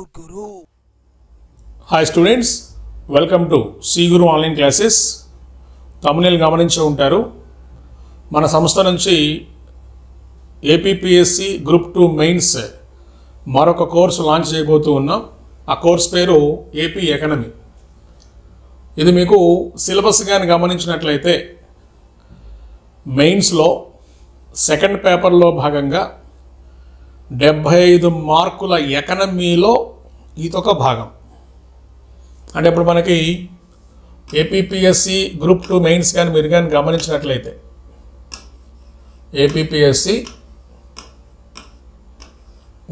Guru. Hi students welcome to C Guru online classes తమిళ గమనించి ఉంటారు. మన సంస్థ నుంచి ఏపీపీఎస్సి గ్రూప్ టూ మెయిన్స్ మరొక కోర్సు లాంచ్ చేయబోతూ ఉన్నాం. ఆ కోర్స్ పేరు ఏపీ ఎకనమీ ఇది మీకు సిలబస్ కానీ గమనించినట్లయితే మెయిన్స్లో సెకండ్ పేపర్లో భాగంగా డెబ్భై ఐదు మార్కుల ఎకనమీలో ఇదొక భాగం. అంటే ఇప్పుడు మనకి ఏపీపీఎస్సి గ్రూప్ టూ మెయిన్స్ కానీ మీరు కానీ గమనించినట్లయితే ఏపీపీఎస్సి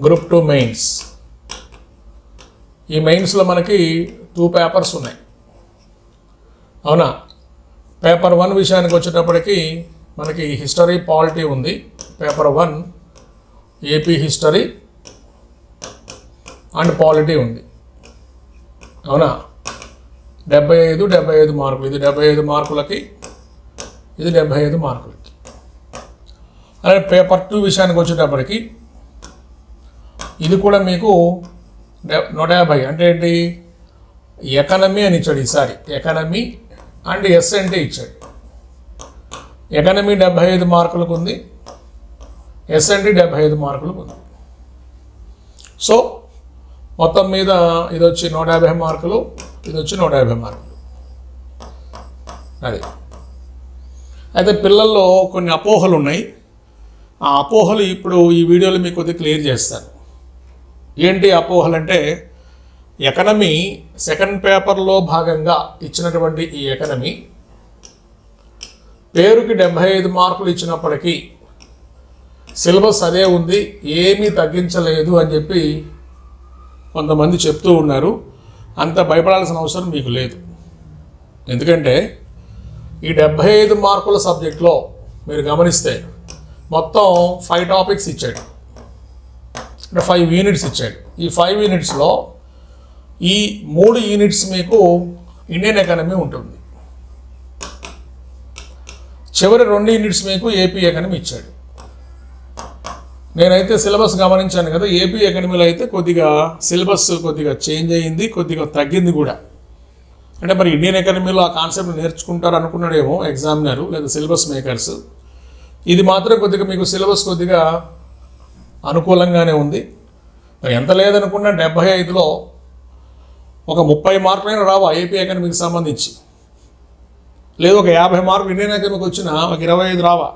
గ్రూప్ టూ మెయిన్స్. ఈ మెయిన్స్లో మనకి టూ పేపర్స్ ఉన్నాయి. అవునా? పేపర్ వన్ విషయానికి వచ్చేటప్పటికి మనకి హిస్టరీ పాలిటీ ఉంది. Paper one AP history and polity ఉంది. అవునా? డెబ్బై ఐదు డెబ్బై ఐదు మార్కులు. ఇది డెబ్బై ఐదు మార్కులకి ఇది డెబ్బై ఐదు మార్కులకి. అలాగే పేపర్ టూ విషయానికి వచ్చేటప్పటికి ఇది కూడా మీకు నూట యాభై. అంటే ఏంటి? ఎకనమీ అని ఇచ్చాడు ఈసారి. ఎకనమీ అండ్ ఎస్ అంటే ఇచ్చాడు. ఎకనమీ డెబ్బై ఐదు మార్కులకు ఉంది. ఎస్ఎన్డి డెబ్బై ఐదు మార్కులు పొందాం. సో మొత్తం మీద ఇది వచ్చి నూట యాభై మార్కులు ఇది వచ్చి నూట యాభై మార్కులు. అది. అయితే పిల్లల్లో కొన్ని అపోహలు ఉన్నాయి. ఆ అపోహలు ఇప్పుడు ఈ వీడియోలో మీకు కొద్దిగా క్లియర్ చేస్తాను. ఏంటి అపోహలు అంటే ఎకనమీ సెకండ్ పేపర్లో భాగంగా ఇచ్చినటువంటి ఈ ఎకనమీ పేరుకి డెబ్భై ఐదు మార్కులు ఇచ్చినప్పటికీ సిలబస్ అదే ఉంది ఏమీ తగ్గించలేదు అని చెప్పి కొంతమంది చెప్తూ ఉన్నారు. అంత భయపడాల్సిన అవసరం మీకు లేదు. ఎందుకంటే ఈ డెబ్భై ఐదు మార్కుల సబ్జెక్ట్లో మీరు గమనిస్తే మొత్తం ఫైవ్ టాపిక్స్ ఇచ్చాడు. అంటే ఫైవ్ యూనిట్స్ ఇచ్చాడు. ఈ ఫైవ్ యూనిట్స్లో ఈ మూడు యూనిట్స్ మీకు ఇండియన్ ఎకానమీ ఉంటుంది. చివరి రెండు యూనిట్స్ మీకు ఏపీ ఎకానమీ ఇచ్చాడు. నేనైతే సిలబస్ గమనించాను కదా ఏపీ అకాడమీలో అయితే కొద్దిగా సిలబస్ కొద్దిగా చేంజ్ అయ్యింది కొద్దిగా తగ్గింది కూడా. అంటే మరి ఇండియన్ అకాడమీలో ఆ కాన్సెప్ట్ నేర్చుకుంటారు అనుకున్నాడేమో ఎగ్జామినరు లేదా సిలబస్ మేకర్స్. ఇది మాత్రం కొద్దిగా మీకు సిలబస్ కొద్దిగా అనుకూలంగానే ఉంది. మరి ఎంత లేదనుకున్నా డెబ్బై ఐదులో ఒక ముప్పై మార్కులైనా రావా ఏపీ అకాడమీకి సంబంధించి? లేదు ఒక యాభై మార్కులు ఇండియన్ అకాడమీకి వచ్చినా ఒక ఇరవై ఐదు రావా?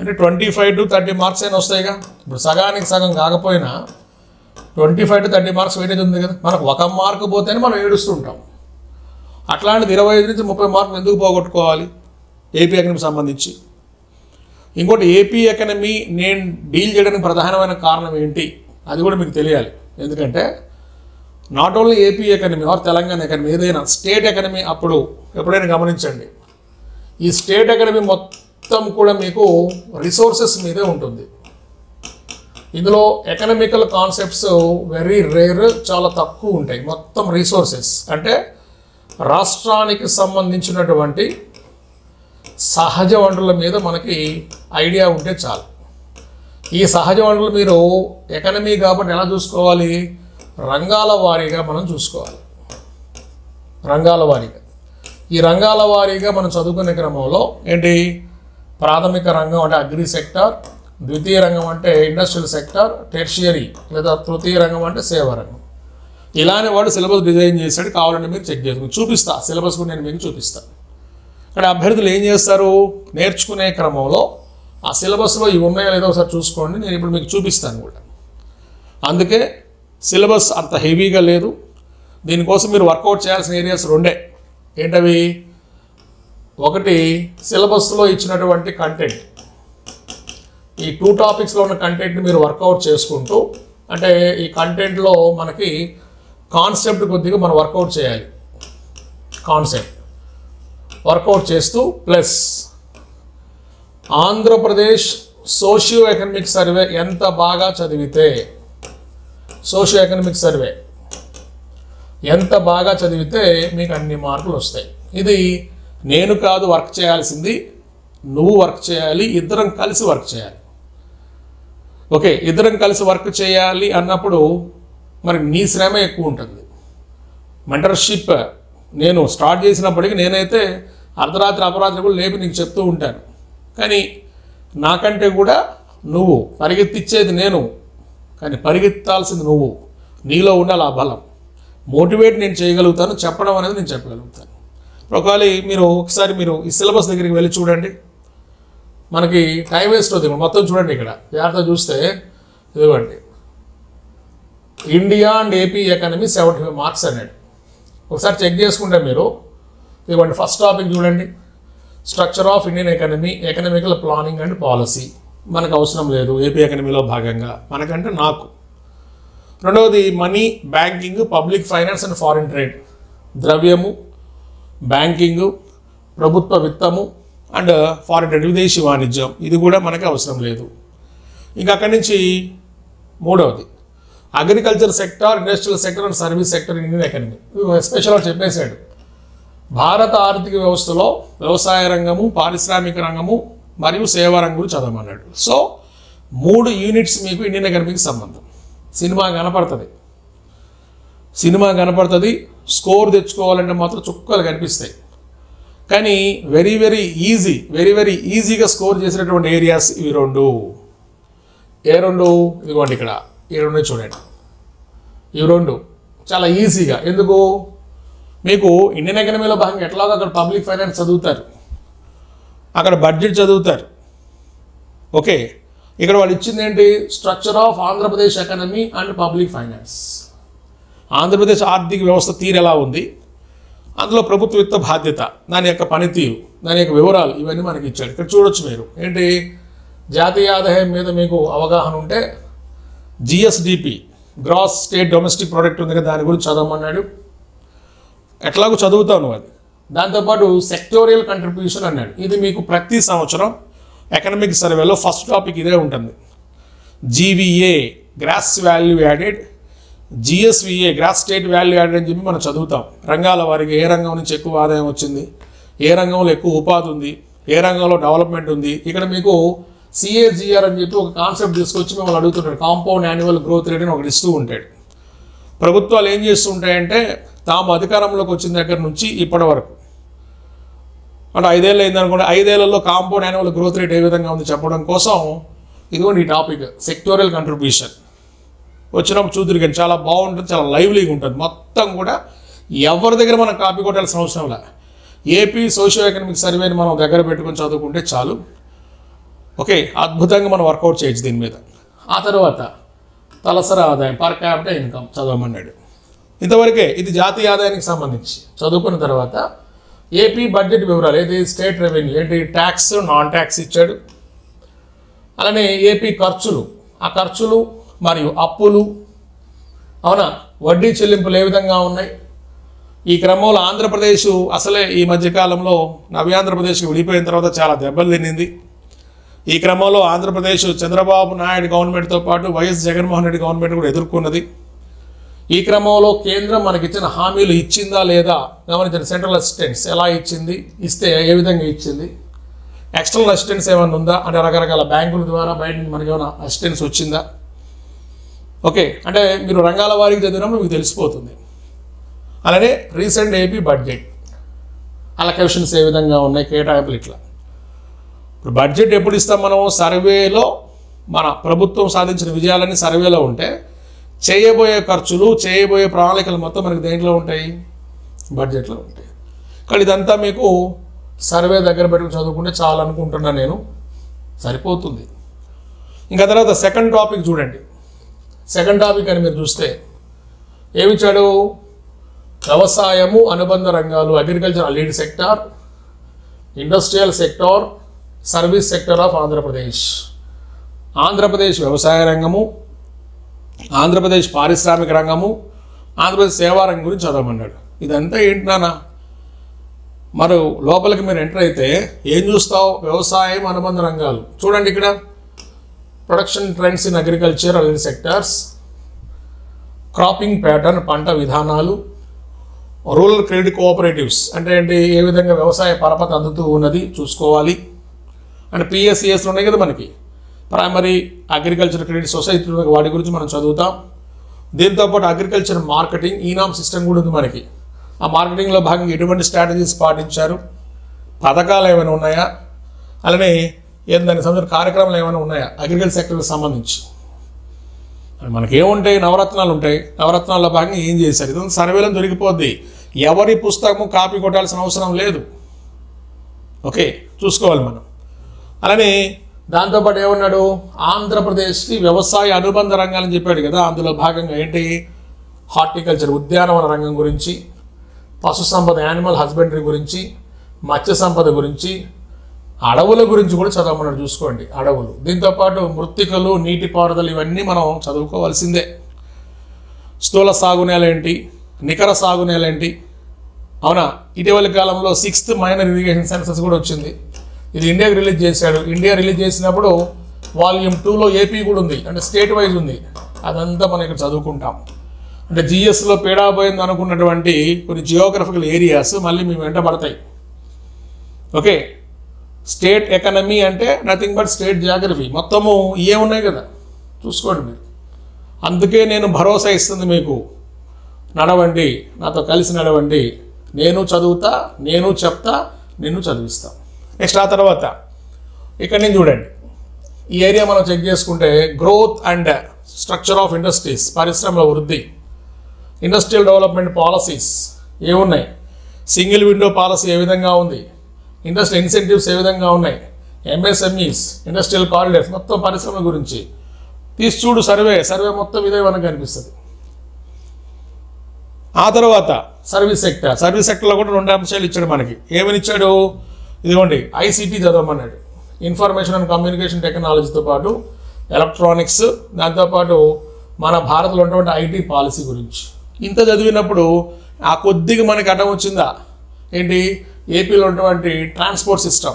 అంటే twenty five to thirty marks అయినా వస్తాయిగా. ఇప్పుడు సగానికి సగం కాకపోయినా twenty five to thirty marks weightage ఉంది కదా. మనకు ఒక మార్క్ పోతేనే మనం ఏడుస్తుంటాం అట్లాంటిది ఇరవై ఐదు నుంచి ముప్పై మార్కులు ఎందుకు పోగొట్టుకోవాలి? ఏపీ ఎకనమీ సంబంధించి. ఇంకోటి ఏపీ ఎకనమీ నేను డీల్ చేయడానికి ప్రధానమైన కారణం ఏంటి? అది కూడా మీకు తెలియాలి. ఎందుకంటే not only AP economy or Telangana economy ఏదైనా స్టేట్ ఎకనమీ అప్పుడు ఎప్పుడైనా గమనించండి. ఈ స్టేట్ ఎకనమీ మొత్తం మొత్తం కూడా మీకు రిసోర్సెస్ మీదే ఉంటుంది. ఇందులో ఎకనమికల్ కాన్సెప్ట్స్ వెరీ రేర్ చాలా తక్కువ ఉంటాయి. మొత్తం రిసోర్సెస్ అంటే రాష్ట్రానికి సంబంధించినటువంటి సహజ వనరుల మీద మనకి ఐడియా ఉంటే చాలు. ఈ సహజ వనరులు మీరు ఎకనమీ కాబట్టి ఎలా చూసుకోవాలి? రంగాల వారీగా మనం చూసుకోవాలి. రంగాల వారీగా. ఈ రంగాల వారీగా మనం చదువుకునే క్రమంలో ఏంటి? ప్రాథమిక రంగం అంటే అగ్రి సెక్టార్ ద్వితీయ రంగం అంటే ఇండస్ట్రియల్ సెక్టార్ టెర్షియరీ లేదా తృతీయ రంగం అంటే సేవా రంగం. ఇలానే వాడు సిలబస్ డిజైన్ చేశాడు కావాలంటే మీరు చెక్ చేసుకుని చూపిస్తా సిలబస్ కూడా నేను మీకు చూపిస్తాను ఇక్కడ అభ్యర్థులు ఏం చేస్తారు? నేర్చుకునే క్రమంలో ఆ సిలబస్లో ఇవి ఉన్నాయో లేదో ఒకసారి చూసుకోండి నేను ఇప్పుడు మీకు చూపిస్తాను కూడా. అందుకే సిలబస్ అంత హెవీగా లేదు. దీనికోసం మీరు వర్కౌట్ చేయాల్సిన ఏరియాస్ రెండే. ఏంటవి? ఒకటి సిలబస్లో ఇచ్చినటువంటి కంటెంట్ ఈ టూ టాపిక్స్లో ఉన్న కంటెంట్ని మీరు వర్కౌట్ చేసుకుంటూ అంటే ఈ కంటెంట్లో మనకి కాన్సెప్ట్ కొద్దిగా మనం వర్కౌట్ చేయాలి. కాన్సెప్ట్ వర్కౌట్ చేస్తూ plus Andhra Pradesh socio economic survey ఎంత బాగా చదివితే సోషియో ఎకనమిక్ సర్వే ఎంత బాగా చదివితే మీకు అన్ని మార్కులు వస్తాయి. ఇది నేను కాదు వర్క్ చేయాల్సింది నువ్వు వర్క్ చేయాలి ఇద్దరం కలిసి వర్క్ చేయాలి. ఓకే ఇద్దరం కలిసి వర్క్ చేయాలి అన్నప్పుడు మరి నీ శ్రమ ఎక్కువ ఉంటుంది. మెంటర్షిప్ నేను స్టార్ట్ చేసినప్పటికీ నేనైతే అర్ధరాత్రి అపరాత్రి కూడా లేపి నీకు చెప్తూ ఉంటాను. కానీ నాకంటే కూడా నువ్వు పరిగెత్తిచ్చేది నేను కానీ పరిగెత్తాల్సింది నువ్వు. నీలో ఉండాలి ఆ బలం. మోటివేట్ నేను చేయగలుగుతాను చెప్పడం అనేది నేను చెప్పగలుగుతాను. ఒకవేళ మీరు ఒకసారి మీరు ఈ సిలబస్ దగ్గరికి వెళ్ళి చూడండి. మనకి టైం వేస్ట్ అవుతుంది మొత్తం చూడండి ఇక్కడ. జాగ్రత్త చూస్తే ఇదిగోండి. India and AP economy seventy five marks అనేది. ఒకసారి చెక్ చేసుకుంటే మీరు. ఇదిగోండి ఫస్ట్ టాపిక్ చూడండి. Structure of Indian economy economical planning and policy. మనకు అవసరం లేదు ఏపీ ఎకనమీలో భాగంగా. మనకంటే నాకు. రెండవది money banking public finance and foreign trade. ద్రవ్యము బ్యాంకింగ్ ప్రభుత్వ విత్తము అండ్ ఫారెన్ ట్రేడ్ విదేశీ వాణిజ్యం. ఇది కూడా మనకి అవసరం లేదు. ఇంకా అక్కడి నుంచి మూడవది. Agriculture sector industrial sector and service sector Indian economy. స్పెషల్గా చెప్పేశాడు. భారత ఆర్థిక వ్యవస్థలో వ్యవసాయ రంగము పారిశ్రామిక రంగము మరియు సేవా రంగులు చదవమన్నాడు. సో మూడు యూనిట్స్ మీకు ఇండియన్ ఎకనమీకి సంబంధం. సినిమా కనపడుతుంది. సినిమా కనపడుతుంది. స్కోర్ తెచ్చుకోవాలంటే మాత్రం చుక్కలు కనిపిస్తాయి. కానీ very very easy very very ఈజీగా స్కోర్ చేసినటువంటి ఏరియాస్ ఇవి రెండు. ఏ రెండు? ఇదిగోండి ఇక్కడ. ఈ రెండు చూడండి. ఇవి రెండు చాలా ఈజీగా ఎందుకు? మీకు ఇండియన్ ఎకనమీలో భాగంగా ఎట్లాగో అక్కడ పబ్లిక్ ఫైనాన్స్ చదువుతారు. అక్కడ బడ్జెట్ చదువుతారు. ఓకే ఇక్కడ వాళ్ళు ఇచ్చింది ఏంటి? Structure of Andhra Pradesh economy and public finance Andhra Pradesh ఆర్థిక వ్యవస్థ తీరెలా ఎలా ఉంది? అందులో ప్రభుత్వ విత్త బాధ్యత దాని యొక్క పనితీరు దాని యొక్క వివరాలు ఇవన్నీ మనకి ఇచ్చాడు. ఇక్కడ చూడొచ్చు మీరు. ఏంటి? జాతీయ ఆదాయం మీద మీకు అవగాహన ఉంటే GSDP gross state domestic product ఉంది కదా దాని గురించి చదవమన్నాడు. ఎట్లాగో చదువుతాను అది. దాంతోపాటు సెక్టోరియల్ కంట్రిబ్యూషన్ అన్నాడు. ఇది మీకు ప్రతి సంవత్సరం ఎకనమిక్ సర్వేలో ఫస్ట్ టాపిక్ ఇదే ఉంటుంది. GVA gross value added GSVA gross state value add అని చెప్పి మనం చదువుతాం. రంగాల వారికి ఏ రంగం నుంచి ఎక్కువ ఆదాయం వచ్చింది? ఏ రంగంలో ఎక్కువ ఉపాధి ఉంది? ఏ రంగంలో డెవలప్మెంట్ ఉంది? ఇక్కడ మీకు సిఏజిఆర్ అని చెప్పి ఒక కాన్సెప్ట్ తీసుకొచ్చి మిమ్మల్ని అడుగుతుంటాడు. కాంపౌండ్ యాన్యువల్ గ్రోత్ రేట్ అని ఒకటి ఇస్తూ ఉంటాడు. ప్రభుత్వాలు ఏం చేస్తూ ఉంటాయంటే తాము అధికారంలోకి వచ్చిన దగ్గర నుంచి ఇప్పటి వరకు. అంటే ఐదేళ్ళు అయిందనుకోండి ఐదేళ్ళలో కాంపౌండ్ యాన్యువల్ గ్రోత్ రేట్ ఏ విధంగా ఉంది చెప్పడం కోసం ఇదిగోండి ఈ టాపిక్ సెక్టోరియల్ కంట్రిబ్యూషన్ వచ్చినప్పుడు చూద్దరు కానీ చాలా బాగుంటుంది చాలా లైవ్లీగా ఉంటుంది. మొత్తం కూడా ఎవరి దగ్గర మనం కాపీ కొట్టాల్సిన అవసరం లే. ఏపీ సోషియో ఎకనామిక్ సర్వేని మనం దగ్గర పెట్టుకొని చదువుకుంటే చాలు. ఓకే అద్భుతంగా మనం వర్కౌట్ చేయొచ్చు దీని మీద. ఆ తర్వాత తలసరి ఆదాయం పర్ క్యాపిటల్ ఇన్కమ్ చదవమన్నాడు. ఇంతవరకే ఇది జాతీయ ఆదాయానికి సంబంధించి. చదువుకున్న తర్వాత ఏపీ బడ్జెట్ వివరాలు ఏది స్టేట్ రెవెన్యూ ఏంటి ట్యాక్స్ నాన్ ట్యాక్స్ ఇచ్చాడు. అలానే ఏపీ ఖర్చులు. ఆ ఖర్చులు మరియు అప్పులు. అవునా? వడ్డీ చెల్లింపులు ఏ విధంగా ఉన్నాయి? ఈ క్రమంలో ఆంధ్రప్రదేశ్ అసలే ఈ మధ్యకాలంలో నవ్యాంధ్రప్రదేశ్కి విడిపోయిన తర్వాత చాలా దెబ్బలు తినింది. ఈ క్రమంలో ఆంధ్రప్రదేశ్ చంద్రబాబు నాయుడు గవర్నమెంట్తో పాటు వైఎస్ జగన్మోహన్ రెడ్డి గవర్నమెంట్ కూడా ఎదుర్కొన్నది. ఈ క్రమంలో కేంద్రం మనకిచ్చిన హామీలు ఇచ్చిందా లేదా గమనించండి సెంట్రల్ అసిస్టెంట్స్ ఎలా ఇచ్చింది ఇస్తే ఏ విధంగా ఇచ్చింది ఎక్స్టర్నల్ అసిస్టెన్స్ ఏమైనా ఉందా అంటే రకరకాల బ్యాంకుల ద్వారా బయట నుంచి మనకి ఏమైనా అసిస్టెన్స్ వచ్చిందా? ఓకే అంటే మీరు రంగాల వారికి చదివినప్పుడు మీకు తెలిసిపోతుంది. అలానే రీసెంట్ ఏపీ బడ్జెట్. అలకేషన్స్ ఏ విధంగా ఉన్నాయి కేటాయింపులు ఇట్లా. ఇప్పుడు బడ్జెట్ ఎప్పుడు ఇస్తాం మనం? సర్వేలో మన ప్రభుత్వం సాధించిన విజయాలన్నీ సర్వేలో ఉంటే చేయబోయే ఖర్చులు చేయబోయే ప్రణాళికలు మొత్తం మనకి దేంట్లో ఉంటాయి? బడ్జెట్లో ఉంటాయి. కానీ ఇదంతా మీకు సర్వే దగ్గర పెట్టుకుని చదువుకుంటే చాలు అనుకుంటున్నాను నేను. సరిపోతుంది. ఇంకా తర్వాత సెకండ్ టాపిక్ చూడండి. సెకండ్ టాపిక్ అని మీరు చూస్తే ఏమిచ్చాడు? వ్యవసాయము అనుబంధ రంగాలు agriculture allied sector industrial sector service sector of Andhra Pradesh. Andhra Pradesh వ్యవసాయ రంగము ఆంధ్రప్రదేశ్ పారిశ్రామిక రంగము ఆంధ్రప్రదేశ్ సేవా రంగం గురించి చదవమన్నాడు. ఇదంతా ఏంటి నాన్న? మరి లోపలికి మీరు ఎంటర్ అయితే ఏం చూస్తావు? వ్యవసాయం అనుబంధ రంగాలు. చూడండి ఇక్కడ. Production trends in agriculture and sectors cropping pattern పంట విధానాలు. రూరల్ క్రెడిట్ కోఆపరేటివ్స్ అంటే ఏంటి? ఏ విధంగా వ్యవసాయ పరపతి అందుతూ ఉన్నది చూసుకోవాలి. అండ్ పిఎస్సిఎస్ ఉన్నాయి కదా మనకి. ప్రైమరీ అగ్రికల్చర్ క్రెడిట్ సొసైటీ వాటి గురించి మనం చదువుతాం. దీంతోపాటు అగ్రికల్చర్ మార్కెటింగ్ ఈనామ్ సిస్టమ్ కూడా ఉంది మనకి. ఆ మార్కెటింగ్లో భాగంగా ఎటువంటి స్ట్రాటజీస్ పాటించారు? పథకాలు ఏమైనా ఉన్నాయా? అలానే ఏం దానికి సంబంధించిన కార్యక్రమాలు ఏమైనా ఉన్నాయా? అగ్రికల్చర్ సెక్టర్కి సంబంధించి. మనకి ఏముంటాయి నవరత్నాలు ఉంటాయి. నవరత్నాల్లో భాగంగా ఏం చేశారు? ఇదంతా సర్వేలో దొరికిపోద్ది. ఎవరి పుస్తకము కాపీ కొట్టాల్సిన అవసరం లేదు. ఓకే చూసుకోవాలి మనం. అలానే దాంతోపాటు ఏమన్నాడు? ఆంధ్రప్రదేశ్కి వ్యవసాయ అనుబంధ రంగాలని చెప్పాడు కదా. అందులో భాగంగా ఏంటి? హార్టికల్చర్ ఉద్యానవన రంగం గురించి పశు సంపద యానిమల్ హస్బెండరీ గురించి మత్స్య సంపద గురించి అడవుల గురించి కూడా చదవమన్నాడు. చూసుకోండి అడవులు. దీంతోపాటు మృత్తికలు నీటిపారుదల ఇవన్నీ మనం చదువుకోవాల్సిందే. స్థూల సాగునేలేంటి ఏంటి? నికర సాగునేలేంటి అవునా? ఇటీవలి కాలంలో సిక్స్త్ మైనర్ ఇరిగేషన్ సెన్సస్ కూడా వచ్చింది. ఇది ఇండియాకి రిలీజ్ చేశాడు. ఇండియా రిలీజ్ చేసినప్పుడు వాల్యూమ్ టూలో ఏపీ కూడా ఉంది. అంటే స్టేట్ వైజ్ ఉంది. అదంతా మనం ఇక్కడ చదువుకుంటాం. అంటే జిఎస్లో పీడాపోయింది అనుకున్నటువంటి కొన్ని జియోగ్రఫికల్ ఏరియాస్ మళ్ళీ మేము వెంటబడతాయి ఓకే? స్టేట్ ఎకనమీ అంటే నథింగ్ బట్ స్టేట్ జాగ్రఫీ. మొత్తము ఇవే ఉన్నాయి కదా. చూసుకోండి మీరు. అందుకే నేను భరోసా ఇస్తుంది మీకు. నడవండి. నాతో కలిసి నడవండి. నేను చదువుతా నేను చెప్తా నేను చదివిస్తా. నెక్స్ట్ ఆ తర్వాత ఇక్కడ నేను చూడండి. ఈ ఏరియా మనం చెక్ చేసుకుంటే growth and structure of industries పరిశ్రమల వృద్ధి ఇండస్ట్రియల్ డెవలప్మెంట్ పాలసీస్ ఏమున్నాయి సింగిల్ విండో పాలసీ ఏ విధంగా ఉంది? ఇండస్ట్రీ ఇన్సెంటివ్స్ ఏ విధంగా ఉన్నాయి? ఎంఎస్ఎంఈస్ ఇండస్ట్రియల్ కారిడర్స్ మొత్తం పరిశ్రమ గురించి. తీసి చూడు సర్వే. సర్వే మొత్తం ఇదే మనకు కనిపిస్తుంది ఆ తర్వాత సర్వీస్ సెక్టర్. సర్వీస్ సెక్టర్లో కూడా రెండు అంశాలు ఇచ్చాడు మనకి. ఏమని ఇచ్చాడు? ఇదిగోండి ఐసీటీ చదవమన్నాడు. ఇన్ఫర్మేషన్ అండ్ కమ్యూనికేషన్ టెక్నాలజీతో పాటు ఎలక్ట్రానిక్స్ దాంతోపాటు మన భారత్లో ఉన్నటువంటి ఐటీ పాలసీ గురించి. ఇంత చదివినప్పుడు ఆ కొద్దిగా మనకి అడ్డం వచ్చిందా? ఏంటి? ఏపీలో ఉన్నటువంటి ట్రాన్స్పోర్ట్ సిస్టమ్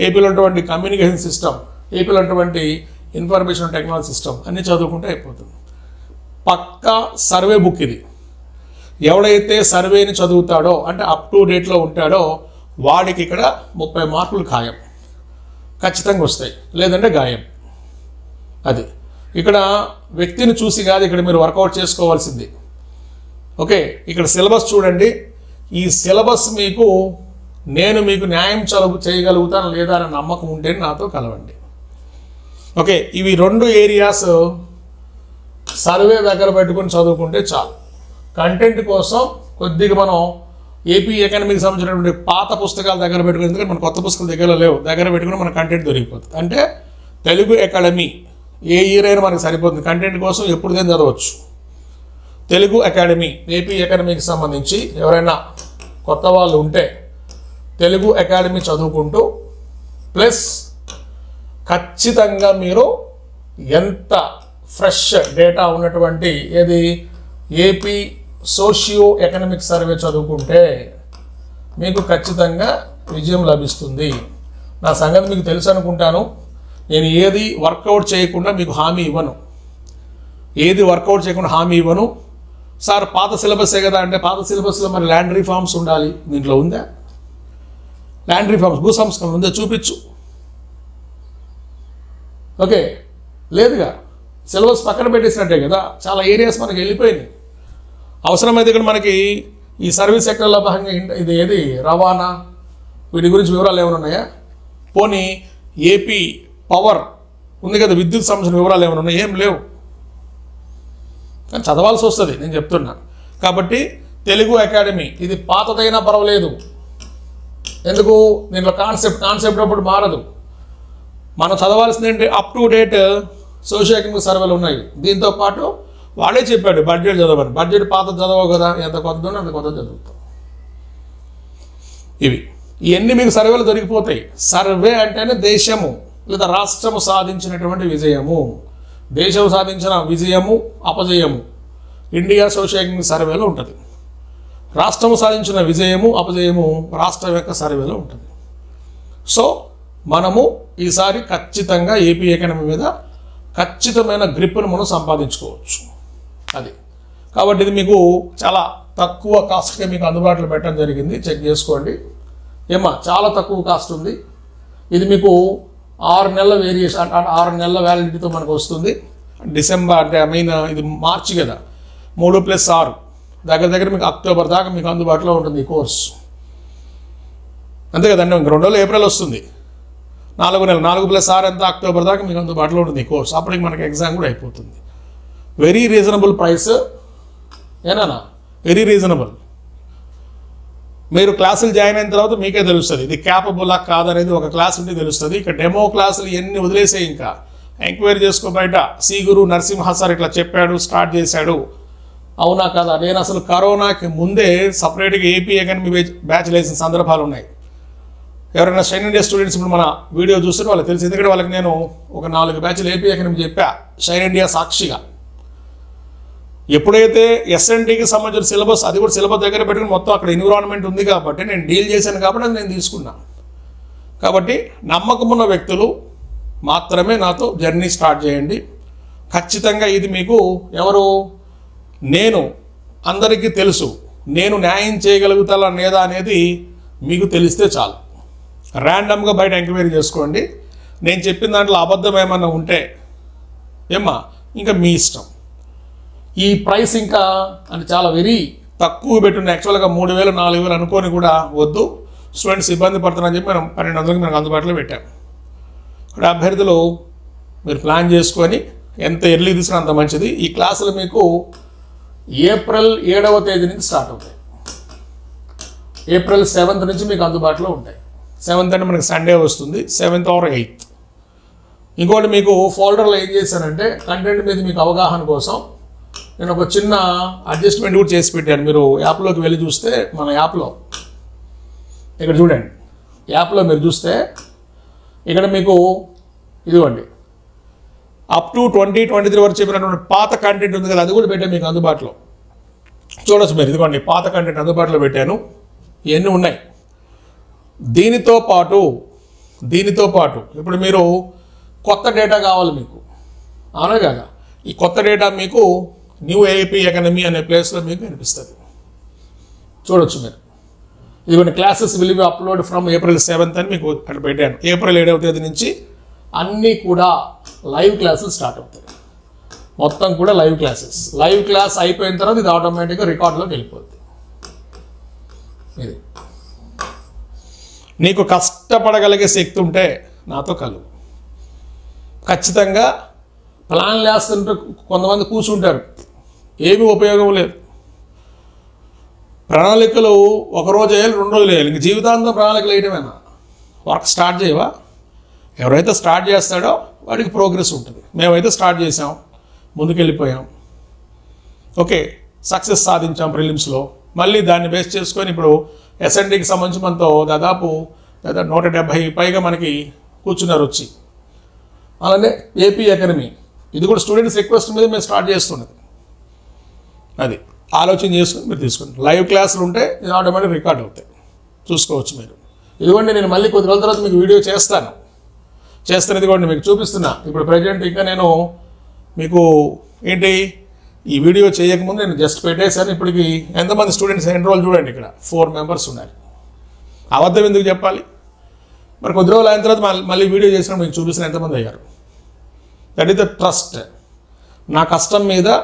ఏపీలో ఉన్నటువంటి కమ్యూనికేషన్ సిస్టమ్ ఏపీలో ఉన్నటువంటి ఇన్ఫర్మేషన్ టెక్నాలజీ సిస్టమ్ అన్నీ చదువుకుంటే అయిపోతుంది. పక్కా సర్వే బుక్ ఇది. ఎవడైతే సర్వేని చదువుతాడో అంటే అప్ టు డేట్లో ఉంటాడో వాడికి ఇక్కడ ముప్పై మార్కులు ఖాయం. ఖచ్చితంగా వస్తాయి. లేదంటే గాయం. అది. ఇక్కడ వ్యక్తిని చూసి కాదు ఇక్కడ మీరు వర్కౌట్ చేసుకోవాల్సింది. ఓకే ఇక్కడ సిలబస్ చూడండి. ఈ సిలబస్ మీకు నేను మీకు న్యాయం చదువు చేయగలుగుతాను లేదా అనే నమ్మకం ఉంటే నాతో కలవండి. ఓకే ఇవి రెండు ఏరియాస్ సర్వే దగ్గర పెట్టుకొని చదువుకుంటే చాలు. కంటెంట్ కోసం కొద్దిగా మనం ఏపీ ఎకనమీకి సంబంధించినటువంటి పాత పుస్తకాలు దగ్గర పెట్టుకుని ఎందుకంటే మన కొత్త పుస్తకాలు దగ్గర లేవు. దగ్గర పెట్టుకుని మన కంటెంట్ దొరికిపోతుంది. అంటే తెలుగు అకాడమీ ఏ ఇయర్ అయినా మనకి సరిపోతుంది. కంటెంట్ కోసం ఎప్పుడుదేం చదవచ్చు. తెలుగు అకాడమీ ఏపీ అకాడమీకి సంబంధించి ఎవరైనా కొత్త వాళ్ళు ఉంటే తెలుగు అకాడమీ చదువుకుంటూ ప్లస్ ఖచ్చితంగా మీరు ఎంత ఫ్రెష్ డేటా ఉన్నటువంటి ఏది ఏపీ సోషియో ఎకనామిక్ సర్వే చదువుకుంటే మీకు ఖచ్చితంగా విజయం లభిస్తుంది. నా సంగతి మీకు తెలుసు అనుకుంటాను. నేను ఏది వర్కౌట్ చేయకుండా మీకు హామీ ఇవ్వను. ఏది వర్కౌట్ చేయకుండా హామీ ఇవ్వను. సార్ పాత సిలబసే కదా అంటే పాత సిలబస్లో మరి ల్యాండ్ రిఫార్మ్స్ ఉండాలి. దీంట్లో ఉందా? ల్యాండ్ రిఫార్మ్స్ భూ సంస్కరణ ఉందో చూపించు. ఓకే లేదుగా. సిలబస్ పక్కన పెట్టేసినట్టే కదా. చాలా ఏరియాస్ మనకి వెళ్ళిపోయినాయి. అవసరమైతే ఇక్కడ మనకి ఈ సర్వీస్ సెక్టర్లో భాగంగా ఇది ఏది? రవాణా. వీటి గురించి వివరాలు ఏమైనా ఉన్నాయా? పోనీ ఏపీ పవర్ ఉంది కదా విద్యుత్ సంబంధించిన వివరాలు ఏమైనా ఉన్నాయి? ఏం లేవు. కానీ చదవాల్సి వస్తుంది నేను చెప్తున్నా. కాబట్టి తెలుగు అకాడమీ ఇది పాతదైనా పర్వాలేదు. ఎందుకు? దీంట్లో కాన్సెప్ట్ కాన్సెప్ట్ అప్పుడు మారదు. మనం చదవాల్సింది ఏంటి? Up to date social economic సర్వేలు ఉన్నాయి. దీంతో పాటు వాడే చెప్పాడు బడ్జెట్ చదవని బడ్జెట్ పాత చదవవు కదా ఎంత కొత్త ఉందో అంత కొత్త చదువుతాం. ఇవి. ఇవన్నీ మీకు సర్వేలు దొరికిపోతాయి. సర్వే అంటేనే దేశము లేదా రాష్ట్రము సాధించినటువంటి విజయము. దేశం సాధించిన విజయము అపజయము. ఇండియా సోషల్ ఎకనామిక్ సర్వేలో ఉంటుంది. రాష్ట్రము సాధించిన విజయము అపజయము రాష్ట్రం యొక్క సర్వేలో ఉంటుంది. సో మనము ఈసారి ఖచ్చితంగా ఏపీ ఎకానమీ మీద ఖచ్చితమైన గ్రిప్ను మనం సంపాదించుకోవచ్చు. అది. కాబట్టి ఇది మీకు చాలా తక్కువ కాస్ట్కే మీకు అందుబాటులో పెట్టడం జరిగింది. చెక్ చేసుకోండి. ఏమా చాలా తక్కువ కాస్ట్ ఉంది. ఇది మీకు ఆరు నెలల వేరియేషన్ ఆరు నెలల వ్యాలిడిటీతో మనకు వస్తుంది. డిసెంబర్ అంటే ఐ మీన్ ఇది మార్చి కదా. మూడు ప్లస్ ఆరు. దగ్గర దగ్గర మీకు అక్టోబర్ దాకా మీకు అందుబాటులో ఉంటుంది ఈ కోర్స్. అంతే కదండి ఇంక రెండు రోజులు ఏప్రిల్ వస్తుంది. నాలుగు నెలలు నాలుగు ప్లస్ ఆరు ఎంత అక్టోబర్ దాకా మీకు అందుబాటులో ఉంటుంది ఈ కోర్స్. అప్పటికి మనకి ఎగ్జామ్ కూడా అయిపోతుంది. వెరీ రీజనబుల్ ప్రైస్ ఏనా వెరీ రీజనబుల్ మీరు క్లాసులు జాయిన్ అయిన తర్వాత మీకే తెలుస్తుంది. ఇది క్యాపబులా కాదనేది ఒక క్లాస్ ఉంటే తెలుస్తుంది. ఇక డెమో క్లాసులు ఎన్ని వదిలేసే ఇంకా. ఎంక్వైరీ చేసుకో బయట. సి గురు నరసింహ సార్ ఇట్లా చెప్పాడు స్టార్ట్ చేశాడు. అవునా కదా? నేను అసలు కరోనాకి ముందే సపరేట్గా ఏపీ ఎకానమీ బ్యాచ్ వేసిన సందర్భాలు ఉన్నాయి. ఎవరైనా షైన్ ఇండియా స్టూడెంట్స్ ఇప్పుడు మన వీడియో చూస్తే వాళ్ళకి తెలిసి. ఎందుకంటే వాళ్ళకి నేను ఒక నాలుగు బ్యాచ్లు ఏపీ ఎకానమీ చెప్పా. షైన్ ఇండియా సాక్షిగా. ఎప్పుడైతే ఎస్ఎన్టీకి సంబంధించిన సిలబస్ అది కూడా సిలబస్ దగ్గర పెట్టుకుని మొత్తం అక్కడ ఎన్విరాన్మెంట్ ఉంది కాబట్టి నేను డీల్ చేశాను కాబట్టి అది నేను తీసుకున్నాను కాబట్టి నమ్మకం ఉన్న వ్యక్తులు మాత్రమే నాతో జర్నీ స్టార్ట్ చేయండి. ఖచ్చితంగా ఇది మీకు ఎవరు నేను అందరికీ తెలుసు నేను న్యాయం చేయగలుగుతా లేదా అనేది మీకు తెలిస్తే చాలు. ర్యాండమ్గా బయట ఎంక్వైరీ చేసుకోండి. నేను చెప్పిన దాంట్లో అబద్ధం ఏమన్నా ఉంటే ఏమ్మా ఇంకా మీ ఇష్టం. ఈ ప్రైస్ ఇంకా అంటే చాలా వెరీ తక్కువ పెట్టున్న యాక్చువల్గా మూడు వేలు నాలుగు వేలు అనుకొని కూడా వద్దు. స్టూడెంట్స్ ఇబ్బంది పడుతున్నారని చెప్పి మనం పన్నెండు వందలకి మనకు అందుబాటులో పెట్టాం. ఇక్కడ అభ్యర్థులు మీరు ప్లాన్ చేసుకొని ఎంత ఎర్లీ తీసుకున్నా అంత మంచిది. ఈ క్లాసులు మీకు ఏప్రిల్ ఏడవ తేదీ నుంచి స్టార్ట్ అవుతాయి. ఏప్రిల్ సెవెంత్ నుంచి మీకు అందుబాటులో ఉంటాయి. సెవెంత్ అంటే మనకి సండే వస్తుంది. Seventh or eighth. ఇంకోటి మీకు ఫోల్డర్లో ఏం చేశానంటే కంటెంట్ మీద మీకు అవగాహన కోసం నేను ఒక చిన్న అడ్జస్ట్మెంట్ కూడా చేసి పెట్టాను. మీరు యాప్లోకి వెళ్ళి చూస్తే మన యాప్లో. ఇక్కడ చూడండి. యాప్లో మీరు చూస్తే ఇక్కడ మీకు ఇదిగోండి. Up to twenty twenty three వరకు చెప్పినటువంటి పాత కంటెంట్ ఉంది కదా అది కూడా పెట్టాను మీకు అందుబాటులో. చూడొచ్చు మీరు ఇదిగోండి పాత కంటెంట్ అందుబాటులో పెట్టాను. ఇవన్నీ ఉన్నాయి? దీనితో పాటు దీనితో పాటు ఇప్పుడు మీరు కొత్త డేటా కావాలి మీకు. అవునా కాక ఈ కొత్త డేటా మీకు న్యూ ఏపీ ఎకనమీ అనే ప్లేస్లో మీకు కనిపిస్తుంది. చూడొచ్చు మీరు. ఇదిగోండి classes will be upload from April seventh అని మీకు అక్కడ పెట్టాను. ఏప్రిల్ ఏడవ తేదీ నుంచి అన్నీ కూడా లైవ్ క్లాసెస్ స్టార్ట్ అవుతాయి. మొత్తం కూడా లైవ్ క్లాసెస్. లైవ్ క్లాస్ అయిపోయిన తర్వాత ఇది ఆటోమేటిక్గా రికార్డులోకి వెళ్ళిపోద్ది. ఇది. నీకు కష్టపడగలిగే శక్తి ఉంటే నాతో కలువు. ఖచ్చితంగా ప్లాన్ వేస్తుంటే కొంతమంది కూర్చుంటారు. ఏమీ ఉపయోగం లేదు. ప్రణాళికలు ఒక రోజు వేయాలి రెండు రోజులు వేయాలి. ఇంక జీవితాంతం ప్రణాళికలు వేయటమేనా? వర్క్ స్టార్ట్ చేయవా? ఎవరైతే స్టార్ట్ చేస్తాడో వాడికి ప్రోగ్రెస్ ఉంటుంది. మేమైతే స్టార్ట్ చేసాం ముందుకెళ్ళిపోయాం. ఓకే సక్సెస్ సాధించాం ప్రిలిమ్స్లో. మళ్ళీ దాన్ని బేస్ చేసుకొని ఇప్పుడు ఎస్ఎన్డీకి సంబంధించి మనతో దాదాపు దాదాపు నూట డెబ్భై పైగా మనకి కూర్చున్నారు వచ్చి. అలానే ఏపీ ఎకనమీ ఇది కూడా స్టూడెంట్స్ రిక్వెస్ట్ మీద మేము స్టార్ట్ చేస్తున్నది. అది ఆలోచన చేసుకుని మీరు తీసుకోండి. లైవ్ క్లాసులు ఉంటే ఇది ఆటోమేటిక్ రికార్డ్ అవుతాయి. చూసుకోవచ్చు మీరు. ఇదిగోండి నేను మళ్ళీ కొద్ది రోజుల తర్వాత మీకు వీడియో చేస్తాను. చేస్తున్నది కూడా మీకు చూపిస్తున్నా. ఇప్పుడు ప్రజెంట్ ఇంకా నేను మీకు ఏంటి ఈ వీడియో చేయకముందు నేను జస్ట్ పెట్టేశాను. ఇప్పటికి ఎంతమంది స్టూడెంట్స్ ఎన్రోల్ చూడండి ఇక్కడ. ఫోర్ మెంబర్స్ ఉన్నారు. అబద్ధం ఎందుకు చెప్పాలి? మరి కొద్ది రోజులు అయిన తర్వాత మళ్ళీ- మళ్ళీ వీడియో చేసినప్పుడు మీకు చూపిస్తున్న ఎంతమంది అయ్యారు? దట్ ఈస్ ద ట్రస్ట్ నా కష్టం మీద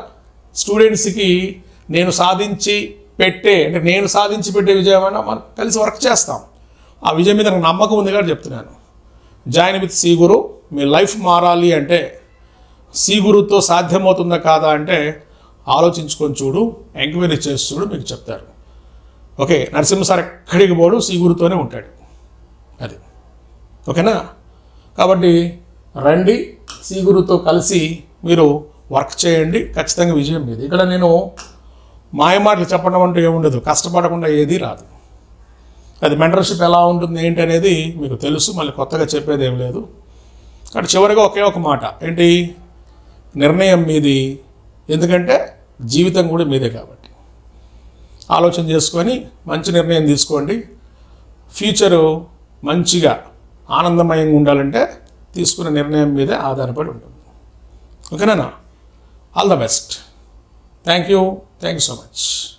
స్టూడెంట్స్కి నేను సాధించి పెట్టే అంటే నేను సాధించి పెట్టే విజయం అయినా మనం కలిసి వర్క్ చేస్తాం. ఆ విజయం మీద నాకు నమ్మకం ఉంది కాబట్టి చెప్తున్నాను. జాయిన్ విత్ సీ గురు మీ లైఫ్ మారాలి అంటే సీ గురుతో సాధ్యమవుతుందా కాదా అంటే ఆలోచించుకొని చూడు ఎంక్వైరీ చేసి చూడు మీకు చెప్తారు. ఓకే నరసింహ సార్ ఎక్కడికి పోడు సీ గురుతోనే ఉంటాడు. అది. ఓకేనా? కాబట్టి రండి సీ గురుతో కలిసి మీరు వర్క్ చేయండి ఖచ్చితంగా విజయం మీది. ఇక్కడ నేను మాయమాటలు చెప్పడం అంటూ ఏముండదు కష్టపడకుండా ఏది రాదు. అది మెంటర్షిప్ ఎలా ఉంటుంది ఏంటి అనేది మీకు తెలుసు మళ్ళీ కొత్తగా చెప్పేది ఏం లేదు. కానీ చివరిగా ఒకే ఒక మాట ఏంటి? నిర్ణయం మీది. ఎందుకంటే జీవితం కూడా మీదే కాబట్టి. ఆలోచన చేసుకొని మంచి నిర్ణయం తీసుకోండి. ఫ్యూచరు మంచిగా ఆనందమయంగా ఉండాలంటే తీసుకున్న నిర్ణయం మీదే ఆధారపడి ఉంటుంది. ఓకేనా? All the best. Thank you. Thank you so much.